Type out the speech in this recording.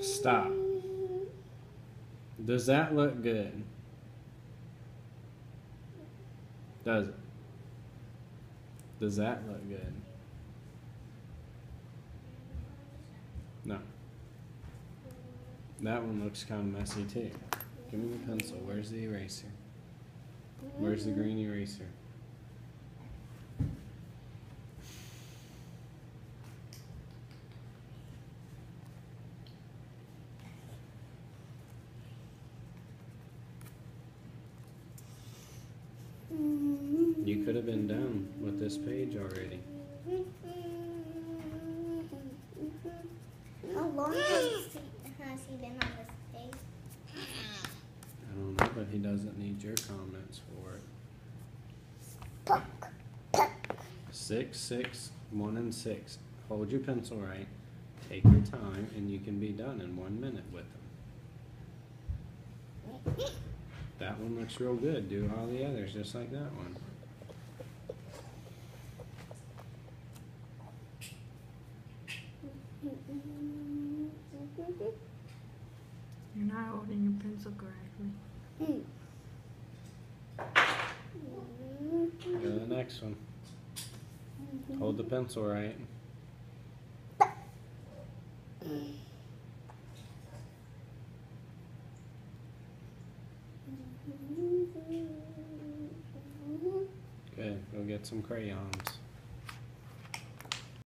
Stop. Does that look good? Does it? Does that look good? No. That one looks kind of messy too. Give me the pencil. Where's the eraser? Where's the green eraser? You could have been done with this page already. Long has he, has he been on this stage? I don't know, but he doesn't need your comments for it. Puck, puck. Six, six, one, and six. Hold your pencil right. Take your time, and you can be done in one minute with them. That one looks real good. Do all the others just like that one. You're holding your pencil correctly. Go to the next one. Hold the pencil right. Good. Go get some crayons.